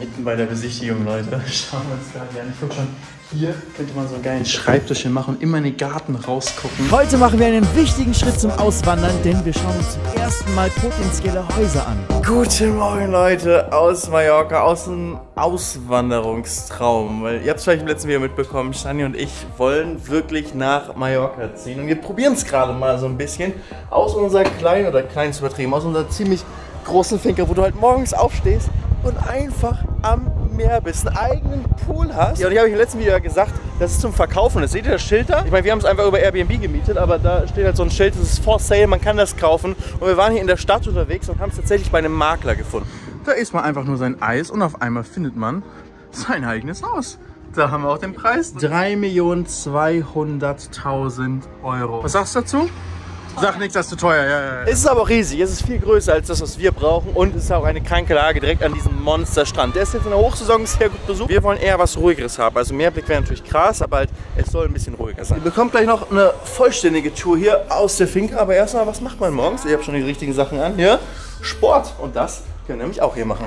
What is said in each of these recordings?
Mitten bei der Besichtigung, Leute. Schauen wir uns gerade an. Guck schon, hier könnte man so einen geilen Schreibtisch machen und immer in den Garten rausgucken. Heute machen wir einen wichtigen Schritt zum Auswandern, denn wir schauen uns zum ersten Mal potenzielle Häuser an. Guten Morgen, Leute, aus Mallorca, aus einem Auswanderungstraum. Weil ihr habt es vielleicht im letzten Video mitbekommen, Shani und ich wollen wirklich nach Mallorca ziehen. Und wir probieren es gerade mal so ein bisschen aus unserer kleinen, oder klein zu übertrieben, aus unserer ziemlich großen Finker, wo du halt morgens aufstehst und einfach am Meer bist, einen eigenen Pool hast. Ja, und ich habe im letzten Video ja gesagt, das ist zum Verkaufen. Das seht ihr das Schild da? Ich meine, wir haben es einfach über Airbnb gemietet, aber da steht halt so ein Schild, das ist for sale, man kann das kaufen. Und wir waren hier in der Stadt unterwegs und haben es tatsächlich bei einem Makler gefunden. Da isst man einfach nur sein Eis und auf einmal findet man sein eigenes Haus. Da haben wir auch den Preis. 3.200.000 Euro. Was sagst du dazu? Sag nichts, das ist zu teuer. Ja, ja, ja. Es ist aber auch riesig. Es ist viel größer als das, was wir brauchen. Und es ist auch eine kranke Lage direkt an diesem Monsterstrand. Der ist jetzt in der Hochsaison sehr gut besucht. Wir wollen eher was Ruhigeres haben. Also Meerblick wäre natürlich krass, aber halt, es soll ein bisschen ruhiger sein. Ihr bekommt gleich noch eine vollständige Tour hier aus der Finca. Aber erstmal, was macht man morgens? Ihr habt schon die richtigen Sachen an. Hier, Sport. Und das können wir nämlich auch hier machen.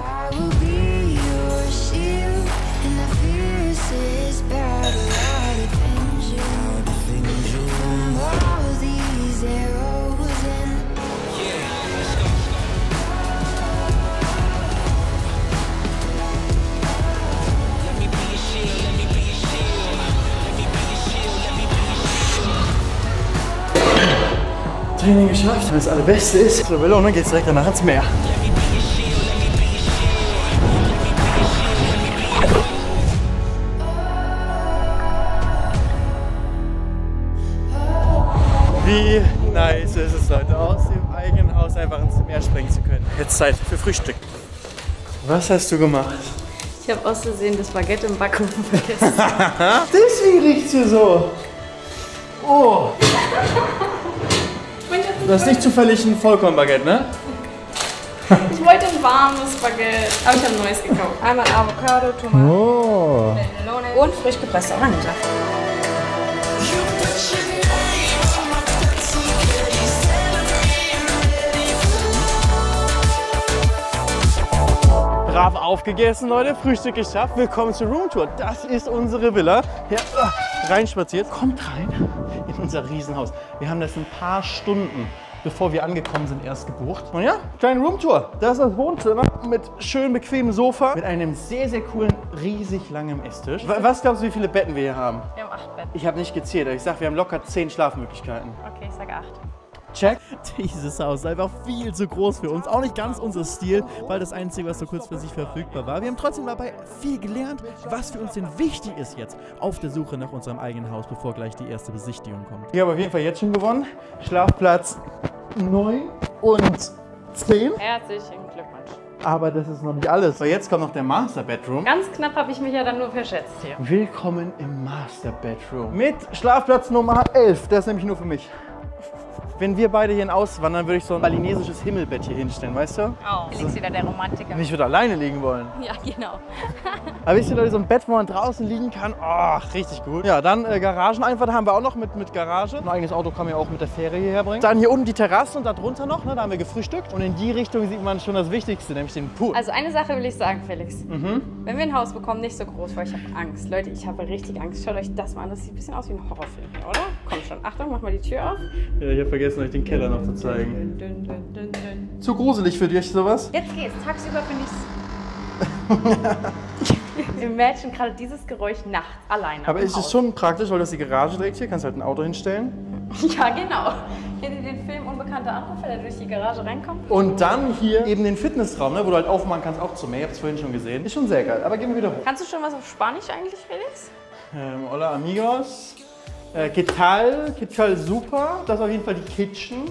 Training geschafft. Wenn das allerbeste ist, zur Belohnung geht es direkt danach ins Meer. Wie nice ist es, Leute, aus dem eigenen Haus einfach ins Meer springen zu können. Jetzt Zeit für Frühstück. Was hast du gemacht? Ich habe aus Versehen das Baguette im Backofen vergessen. Deswegen riecht hier so. Oh, das ist nicht zufällig ein Vollkornbaguette, ne? Ich wollte ein warmes Baguette, aber ich habe ein neues gekauft. Einmal Avocado, Tomaten, Oh. Melone und frisch gepresster Orangensaft. Brav aufgegessen, Leute. Frühstück geschafft. Willkommen zur Roomtour. Das ist unsere Villa. Hier äh, reinspaziert. Kommt rein in unser Riesenhaus. Wir haben das ein paar Stunden, bevor wir angekommen sind, erst gebucht. Und ja, kleine Roomtour. Das ist das Wohnzimmer mit schön bequemem Sofa, mit einem sehr, sehr coolen, riesig langen Esstisch. Wa- Was glaubst du, wie viele Betten wir hier haben? Wir haben acht Betten. Ich habe nicht gezählt, aber ich sag, wir haben locker zehn Schlafmöglichkeiten. Okay, ich sage acht. Check. Dieses Haus ist einfach viel zu groß für uns. Auch nicht ganz unser Stil, weil das Einzige, was so kurzfristig verfügbar war. Wir haben trotzdem dabei viel gelernt, was für uns denn wichtig ist jetzt auf der Suche nach unserem eigenen Haus, bevor gleich die erste Besichtigung kommt. Ich habe auf jeden Fall jetzt schon gewonnen. Schlafplatz 9 und 10. Herzlichen Glückwunsch. Aber das ist noch nicht alles. So, jetzt kommt noch der Master Bedroom. Ganz knapp habe ich mich ja dann nur verschätzt hier. Willkommen im Master Bedroom. Mit Schlafplatz Nummer 11. Der ist nämlich nur für mich. Wenn wir beide hierhin auswandern, würde ich so ein balinesisches Himmelbett hier hinstellen, weißt du? Oh, Felix wieder der Romantiker. Ich würde alleine liegen wollen. Ja, genau. Aber wisst ihr, Leute, so ein Bett, wo man draußen liegen kann, oh, richtig gut. Ja, dann äh, Garageneinfahrt haben wir auch noch mit, mit Garage. Ein eigenes Auto kann man ja auch mit der Fähre hierher bringen. Dann hier unten die Terrasse und da drunter noch, ne, da haben wir gefrühstückt. Und in die Richtung sieht man schon das Wichtigste, nämlich den Pool. Also eine Sache will ich sagen, Felix. Wenn wir ein Haus bekommen, nicht so groß, weil ich habe Angst. Leute, ich habe richtig Angst. Schaut euch das mal an. Das sieht ein bisschen aus wie ein Horrorfilm hier, oder? Komm schon. Achtung, mach mal die Tür auf. Ja, ich habe vergessen, euch den Keller noch zu zeigen. Zu gruselig für dich sowas? Jetzt geht's. Tagsüber finde ich's. Imagine gerade dieses Geräusch nachts alleine. Aber es ist schon praktisch, weil das die Garage direkt hier, kannst halt ein Auto hinstellen. Ja, genau. Kennt ihr den Film Unbekannter Anrufer, der durch die Garage reinkommt? Und dann hier eben den Fitnessraum, ne, wo du halt aufmachen kannst, auch zum Meer. Ich hab's vorhin schon gesehen. Ist schon sehr geil. Aber gehen wir wieder hoch. Kannst du schon was auf Spanisch eigentlich, Felix? Ähm, hola amigos. Äh, ¿Qué tal? ¿Qué tal super? Das ist auf jeden Fall die Kitchen.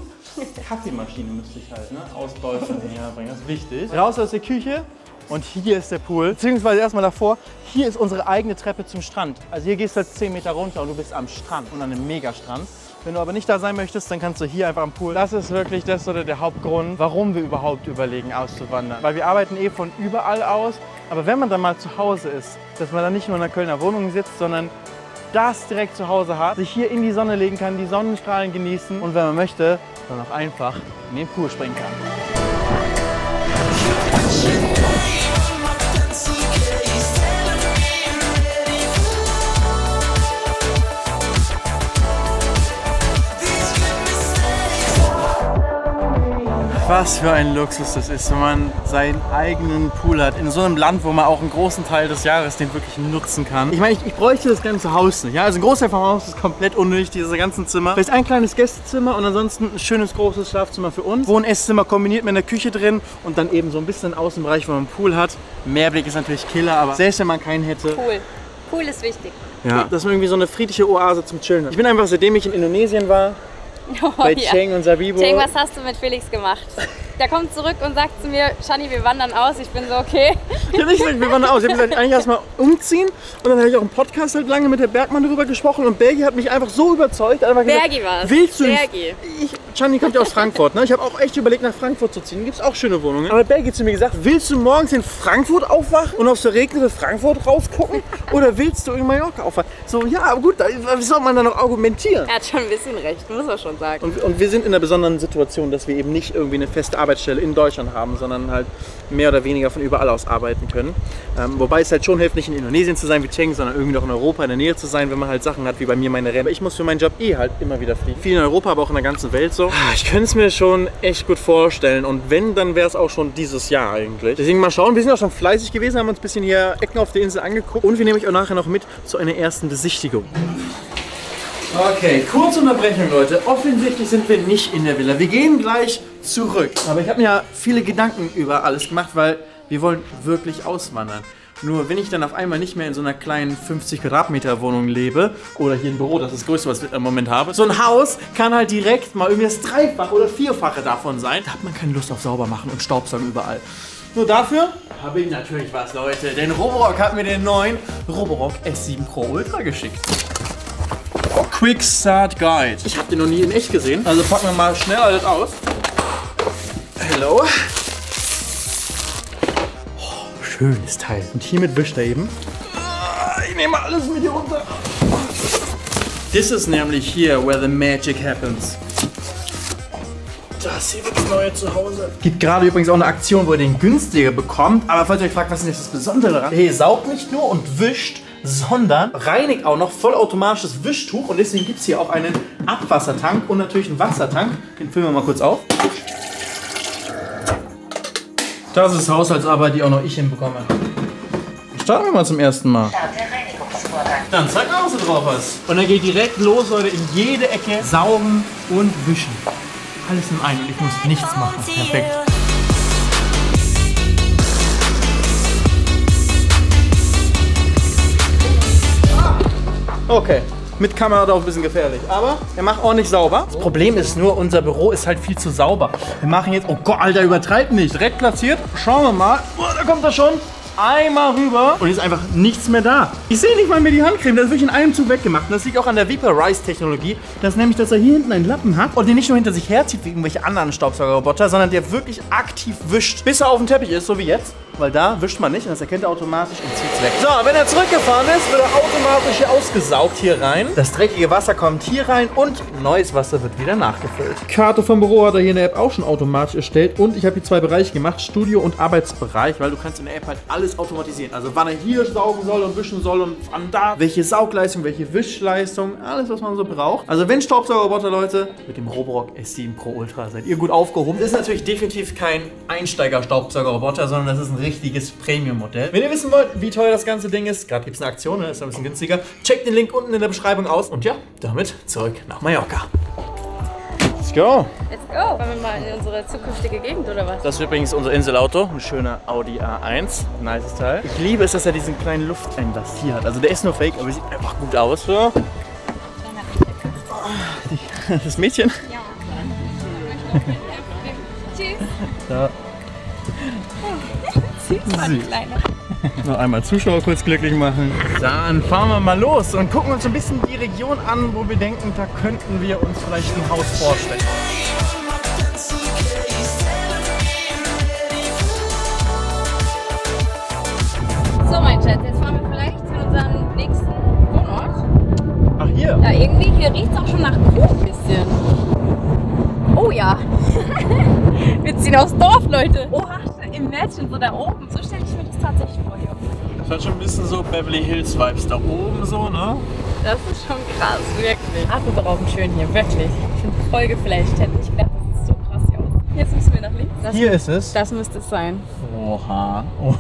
Kaffeemaschine müsste ich halt, ne? Aus Deutschland hierher bringen. Das ist wichtig. Raus aus der Küche. Und hier ist der Pool. Beziehungsweise erstmal davor, hier ist unsere eigene Treppe zum Strand. Also hier gehst du halt 10 Meter runter und du bist am Strand und an einem Megastrand. Wenn du aber nicht da sein möchtest, dann kannst du hier einfach am Pool. Das ist wirklich das oder der Hauptgrund, warum wir überhaupt überlegen auszuwandern. Weil wir arbeiten eh von überall aus. Aber wenn man dann mal zu Hause ist, dass man dann nicht nur in der Kölner Wohnung sitzt, sondern das direkt zu Hause hat, sich hier in die Sonne legen kann, die Sonnenstrahlen genießen und wenn man möchte, dann auch einfach in den Pool springen kann. Was für ein Luxus das ist, wenn man seinen eigenen Pool hat. In so einem Land, wo man auch einen großen Teil des Jahres den wirklich nutzen kann. Ich meine, ich, ich bräuchte das ganze Haus nicht. Ja? Also ein Großteil vom Haus ist komplett unnötig, diese ganzen Zimmer. Vielleicht ein kleines Gästezimmer und ansonsten ein schönes großes Schlafzimmer für uns. Wohn- Esszimmer kombiniert mit einer Küche drin und dann eben so ein bisschen Außenbereich, wo man einen Pool hat. Mehrblick ist natürlich Killer, aber selbst wenn man keinen hätte, Cool. Cool ist wichtig. ja, dass man irgendwie so eine friedliche Oase zum Chillen hat. Ich bin einfach, seitdem ich in Indonesien war, Oh, bei ja. Cheng und Sabibo. Cheng, was hast du mit Felix gemacht? Der kommt zurück und sagt zu mir, Shani, wir wandern aus. Ich bin so, okay. Ich habe nicht gesagt, wir waren aus. Ich habe gesagt, eigentlich erstmal umziehen. Und dann habe ich auch im Podcast halt lange mit der Bergmann darüber gesprochen. Und Bergi hat mich einfach so überzeugt. Einfach gesagt, Bergi war's. Willst du Bergi. Ich, Gianni kommt ja aus Frankfurt. Ne? Ich habe auch echt überlegt, nach Frankfurt zu ziehen. Gibt es auch schöne Wohnungen. Aber Bergi hat zu mir gesagt, willst du morgens in Frankfurt aufwachen und aufs verregnete Frankfurt rausgucken? Oder willst du in Mallorca aufwachen? So, ja, aber gut, da- wie soll man da noch argumentieren? Er hat schon ein bisschen recht, muss man schon sagen. Und, und wir sind in einer besonderen Situation, dass wir eben nicht irgendwie eine feste Arbeitsstelle in Deutschland haben, sondern halt mehr oder weniger von überall aus arbeiten können. Ähm, wobei es halt schon hilft, nicht in Indonesien zu sein wie Cheng, sondern irgendwie noch in Europa in der Nähe zu sein, wenn man halt Sachen hat, wie bei mir meine Rente. Ich muss für meinen Job eh halt immer wieder fliegen. Viel in Europa, aber auch in der ganzen Welt so. Ah, Ich könnte es mir schon echt gut vorstellen und wenn, dann wäre es auch schon dieses Jahr eigentlich. Deswegen mal schauen, wir sind auch schon fleißig gewesen, haben uns ein bisschen hier Ecken auf der Insel angeguckt und wir nehmen euch auch nachher noch mit zu einer ersten Besichtigung. Okay, kurze Unterbrechung, Leute. Offensichtlich sind wir nicht in der Villa. Wir gehen gleich zurück. Aber ich habe mir ja viele Gedanken über alles gemacht, weil wir wollen wirklich auswandern. Nur wenn ich dann auf einmal nicht mehr in so einer kleinen 50 Quadratmeter Wohnung lebe oder hier ein Büro, das ist das Größte, was ich im Moment habe. So ein Haus kann halt direkt mal irgendwie das Dreifache oder Vierfache davon sein. Da hat man keine Lust auf sauber machen und Staubsaugen überall. Nur dafür habe ich natürlich was, Leute. Denn Roborock hat mir den neuen Roborock S7 Pro Ultra geschickt. Quick Start Guide. Ich habe den noch nie in echt gesehen. Also packen wir mal schnell alles aus. Hello. Oh, schönes Teil. Und hiermit wischt er eben. Ah, Ich nehme alles mit hier runter. This is nämlich hier where the magic happens. Das hier wird das neue Zuhause. Gibt gerade übrigens auch eine Aktion, wo ihr den günstiger bekommt. Aber falls ihr euch fragt, was ist jetzt das Besondere daran? Hey, saugt nicht nur und wischt, sondern reinigt auch noch vollautomatisches Wischtuch. Und deswegen gibt es hier auch einen Abwassertank und natürlich einen Wassertank. Den filmen wir mal kurz auf. Das ist Haushaltsarbeit, die auch noch ich hinbekomme. Starten wir mal zum ersten Mal. Dann zeig mal, was du drauf hast. Und dann geht direkt los, Leute, in jede Ecke saugen und wischen. Alles in einem und ich muss nichts machen. Perfekt. Okay. Mit Kamera auch ein bisschen gefährlich. Aber er macht ordentlich sauber. Das Problem ist nur, unser Büro ist halt viel zu sauber. Wir machen jetzt. Oh Gott, Alter, übertreib nicht. Direkt platziert. Schauen wir mal. Oh, da kommt er schon. Einmal rüber und jetzt ist einfach nichts mehr da. Ich sehe nicht mal mehr die Handcreme, das ist wirklich in einem Zug weggemacht. Und das liegt auch an der Vaporize-Technologie. Das nämlich, dass er hier hinten einen Lappen hat und den nicht nur hinter sich herzieht wie irgendwelche anderen Staubsaugerroboter, sondern der wirklich aktiv wischt, bis er auf dem Teppich ist, so wie jetzt. Weil da wischt man nicht und das erkennt er automatisch und zieht es weg. So, wenn er zurückgefahren ist, wird er automatisch hier ausgesaugt hier rein. Das dreckige Wasser kommt hier rein und neues Wasser wird wieder nachgefüllt. Karte vom Büro hat er hier in der App auch schon automatisch erstellt und ich habe hier zwei Bereiche gemacht, Studio und Arbeitsbereich, weil du kannst in der App halt alles automatisieren. Also wann er hier saugen soll und wischen soll und wann da, welche Saugleistung, welche Wischleistung, alles was man so braucht. Also wenn Staubsaugerroboter, Leute, mit dem Roborock S7 Pro Ultra seid ihr gut aufgehoben. Das ist natürlich definitiv kein Einsteiger-Staubsaugerroboter, sondern das ist ein richtiges Premium-Modell. Wenn ihr wissen wollt, wie teuer das ganze Ding ist, gerade gibt es eine Aktion, ne, ist ein bisschen günstiger, checkt den Link unten in der Beschreibung aus. Und ja, damit zurück nach Mallorca. Let's go! Let's go. Wollen wir mal in unsere zukünftige Gegend oder was? Das ist übrigens unser Inselauto, ein schöner Audi A1, nice Teil. Ich liebe es, dass er diesen kleinen Lufteinlass hier hat. Also der ist nur fake, aber er sieht einfach gut aus. So. Das Mädchen. Tschüss. Da. Süß, Kleine. Noch einmal Zuschauer kurz glücklich machen. Dann fahren wir mal los und gucken uns ein bisschen die Region an, wo wir denken, da könnten wir uns vielleicht ein Haus vorstellen. So, mein Schatz, jetzt fahren wir vielleicht zu unserem nächsten Wohnort. Ach hier. Ja, irgendwie, hier riecht es auch schon nach Kuh ein bisschen. Oh ja. wir ziehen aufs Dorf, Leute. Oha, imagine, so da oben. So stelle ich mir das tatsächlich vor hier. Das hat schon ein bisschen so Beverly Hills Vibes da oben so, ne? Das ist schon krass, wirklich. Atemberaubend schön hier, wirklich. Ich bin voll geflasht. Hätte nicht gedacht, dass es so krass hier aussieht. Jetzt müssen wir nach links. Das, Hier ist es. das müsste es sein. Oha. Oh,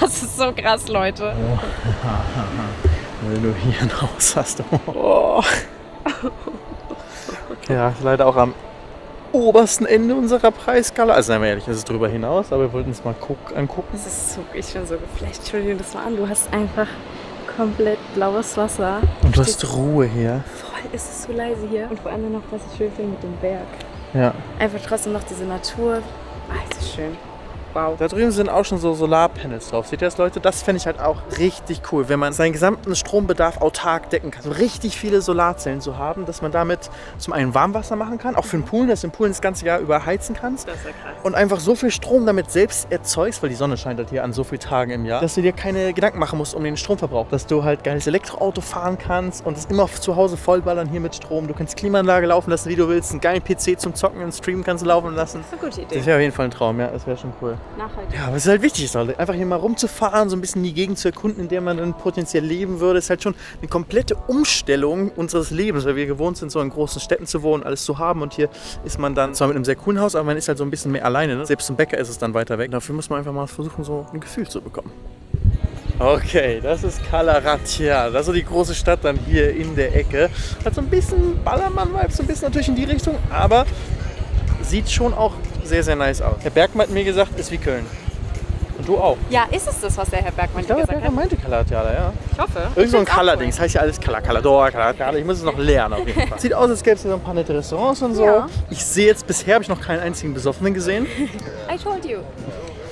Das ist so krass, Leute. wenn du hier ein Haus hast. Oh. Ja, ist leider auch am obersten Ende unserer Preisskala. Also seien wir ehrlich, es ist drüber hinaus, aber wir wollten es mal guck, angucken. Das ist so, ich bin so geflasht. Dir das mal an. Du hast einfach komplett blaues Wasser. Und du hast Ruhe hier. Voll ist es so leise hier. Und vor allem noch, was ich schön finde mit dem Berg. Ja. Einfach trotzdem noch diese Natur. Ah, es ist schön. Wow. Da drüben sind auch schon so Solarpanels drauf. Seht ihr das, Leute? Das fände ich halt auch richtig cool, wenn man seinen gesamten Strombedarf autark decken kann. So richtig viele Solarzellen zu haben, dass man damit zum einen Warmwasser machen kann, auch für den Pool, dass du den Pool das ganze Jahr über heizen kannst. Das ist ja krass. Und einfach so viel Strom damit selbst erzeugst, weil die Sonne scheint halt hier an so vielen Tagen im Jahr, dass du dir keine Gedanken machen musst um den Stromverbrauch. Dass du halt geiles Elektroauto fahren kannst und es immer zu Hause vollballern hier mit Strom. Du kannst Klimaanlage laufen lassen, wie du willst. Einen geilen PC zum Zocken und Streamen kannst du laufen lassen. Das ist eine gute Idee. Das wäre auf jeden Fall ein Traum, ja. Das wäre schon cool. Nachhaltig. Ja, aber es ist halt wichtig, Leute. Einfach hier mal rumzufahren, so ein bisschen die Gegend zu erkunden, in der man dann potenziell leben würde, ist halt schon eine komplette Umstellung unseres Lebens, weil wir gewohnt sind, so in großen Städten zu wohnen, alles zu haben. Und hier ist man dann zwar mit einem sehr coolen Haus, aber man ist halt so ein bisschen mehr alleine. Ne? Selbst zum Bäcker ist es dann weiter weg. Dafür muss man einfach mal versuchen, so ein Gefühl zu bekommen. Okay, das ist Kalaratia. Das ist so die große Stadt dann hier in der Ecke. Hat so ein bisschen Ballermann-Vibes, so ein bisschen natürlich in die Richtung, aber sieht schon auch sehr, sehr nice aus. Herr Bergmann hat mir gesagt, ist wie Köln. Und du auch. Ja, ist es das, was der Herr Bergmann Ich glaube, gesagt Bergmann hat? meinte Kalatiala, ja. Ich hoffe. Irgend so ein Ich Color-Ding. Das heißt ja alles Color, Calador, Calador. Ich muss es noch lernen auf jeden Fall. Sieht aus, als gäbe es hier so ein paar nette Restaurants und so. Ja. Ich sehe jetzt, bisher habe ich noch keinen einzigen Besoffenen gesehen. I told you.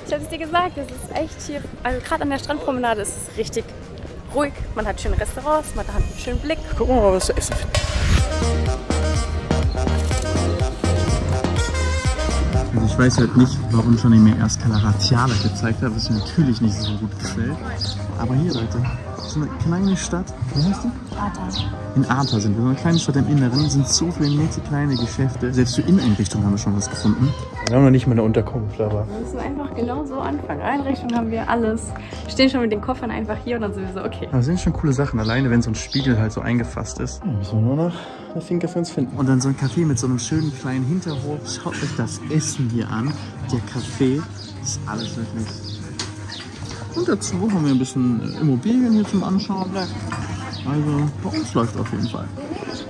Ich habe es dir gesagt, es ist echt hier, also gerade an der Strandpromenade ist es richtig ruhig. Man hat schöne Restaurants, man hat einen schönen Blick. Gucken wir mal, was zu essen finden. Ich weiß halt nicht, warum Johnny mir erst Calaratiala gezeigt hat, was mir natürlich nicht so gut gefällt. Aber hier, Leute, so eine kleine Stadt. Wie heißt die? In Arta sind wir. So eine kleine Stadt im Inneren sind so viele nette kleine Geschäfte. Selbst für Inneneinrichtungen haben wir schon was gefunden. Wir haben noch nicht mal eine Unterkunft, aber. Wir müssen einfach genau so anfangen. Einrichtung haben wir alles. Wir stehen schon mit den Koffern einfach hier und dann sind wir so, okay. Aber es sind schon coole Sachen, alleine wenn so ein Spiegel halt so eingefasst ist. Dann müssen wir nur noch eine Finke für uns finden. Und dann so ein Café mit so einem schönen kleinen Hinterhof. Schaut euch das Essen hier an. Der Kaffee ist alles wirklich. Und dazu haben wir ein bisschen äh, Immobilien hier zum Anschauen. Also bei uns läuft auf jeden Fall.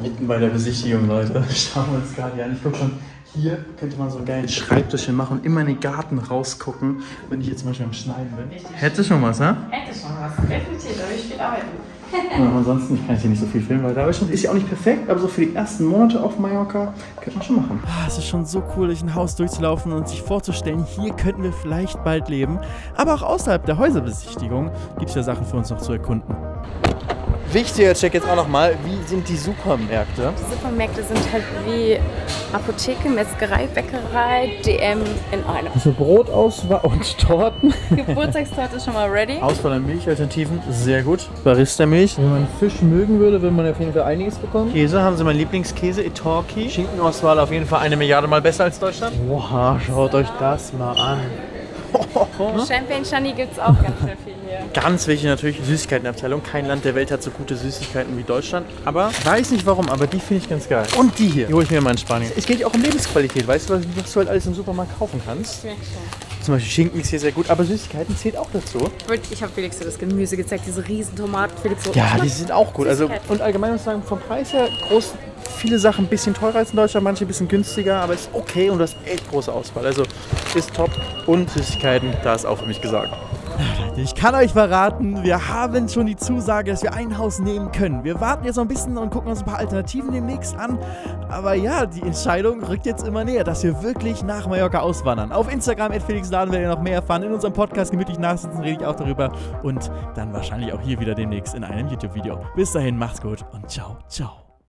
Mitten bei der Besichtigung, Leute. Schauen wir uns gerade hier an. Ich guck schon, hier könnte man so einen geilen Schreibtisch machen und immer in den Garten rausgucken, wenn ich jetzt zum Beispiel am Schneiden bin. Hätte schon was, ha? Hätte schon was. Definitiv, da will ich viel arbeiten. Ja, ansonsten, ich kann jetzt hier nicht so viel filmen, weil Deutschland ist ja auch nicht perfekt, aber so für die ersten Monate auf Mallorca könnte man schon machen. Ah, Es ist schon so cool, durch ein Haus durchzulaufen und sich vorzustellen, hier könnten wir vielleicht bald leben. Aber auch außerhalb der Häuserbesichtigung gibt es ja Sachen für uns noch zu erkunden. Wichtiger Check jetzt auch nochmal, wie sind die Supermärkte? Die Supermärkte sind halt wie Apotheke, Metzgerei, Bäckerei, DM in einem. Also Brotauswahl und Torten. Geburtstagstorte ist schon mal ready. Auswahl an Milchalternativen, sehr gut. Barista-Milch. Wenn man Fisch mögen würde, würde man auf jeden Fall einiges bekommen. Käse haben sie mein Lieblingskäse, Itorki. Schinkenauswahl auf jeden Fall eine Milliarde mal besser als Deutschland. Wow, schaut euch das mal an. Champagne Chani gibt es auch ganz schön viel hier. Ganz wichtig natürlich Süßigkeitenabteilung. Kein Land der Welt hat so gute Süßigkeiten wie Deutschland. Aber weiß nicht warum, aber die finde ich ganz geil. Und die hier, die hole ich mir mal in Spanien. Es geht ja auch um Lebensqualität, weißt du, was du halt alles im Supermarkt kaufen kannst. Ich merke schon. Zum Beispiel Schinken ist hier sehr gut, aber Süßigkeiten zählt auch dazu. Ich habe Felix das Gemüse gezeigt, diese riesen Tomaten. Felix so, Ja, die sind auch gut. Also, und allgemein muss ich sagen, vom Preis her groß, viele Sachen ein bisschen teurer als in Deutschland, manche ein bisschen günstiger, aber ist okay und du hast echt große Auswahl. Also ist top. Und Süßigkeiten, da ist auch für mich gesagt. Ich kann euch verraten, wir haben schon die Zusage, dass wir ein Haus nehmen können. Wir warten jetzt noch ein bisschen und gucken uns ein paar Alternativen demnächst an. Aber ja, die Entscheidung rückt jetzt immer näher, dass wir wirklich nach Mallorca auswandern. Auf Instagram, @felixladen, werdet ihr noch mehr erfahren. In unserem Podcast Gemütlich Nachsitzen rede ich auch darüber. Und dann wahrscheinlich auch hier wieder demnächst in einem YouTube-Video. Bis dahin, macht's gut und ciao, ciao.